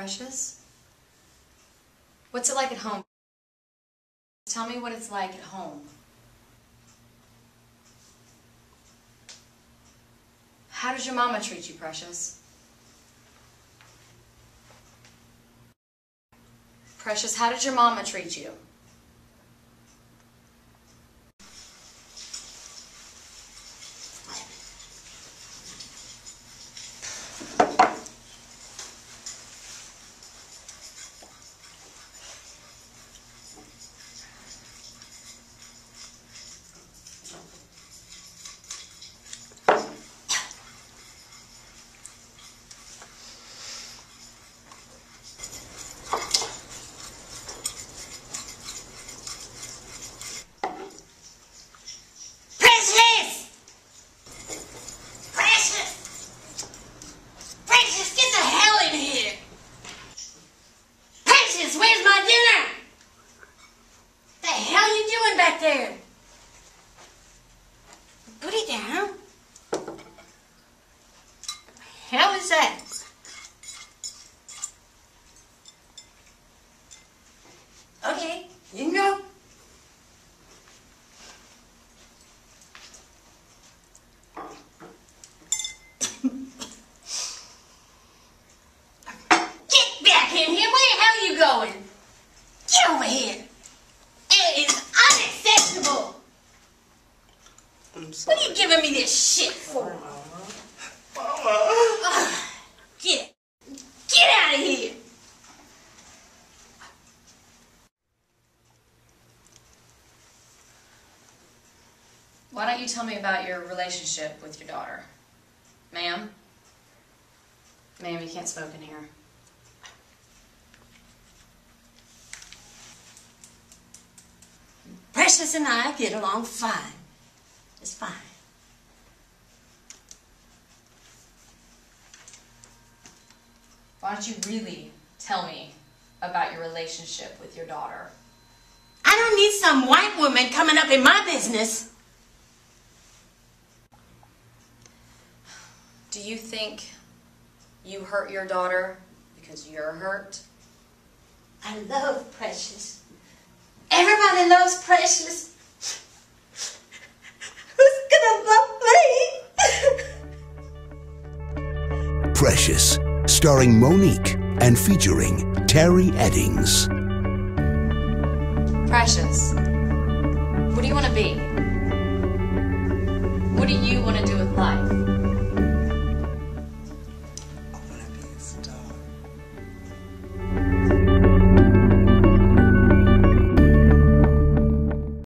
Precious? What's it like at home? Tell me what it's like at home. How does your mama treat you, Precious? Precious, how did your mama treat you? Precious! Precious! Precious, get the hell in here! Precious, where's my dinner? The hell there? Put it down. Hell is that? Okay, you can go. Get back in here. Where the hell are you going? Get over here. It is unacceptable. What are you giving me this shit for? Ugh. Get Get out of here. Why don't you tell me about your relationship with your daughter? Ma'am? Ma'am, you can't smoke in here. Precious and I get along fine. It's fine. Why don't you really tell me about your relationship with your daughter? I don't need some white woman coming up in my business. Do you think you hurt your daughter because you're hurt? I love Precious. Everybody loves Precious. Precious, starring Mo'Nique and featuring Terri Eddings. Precious, what do you want to be? What do you want to do with life?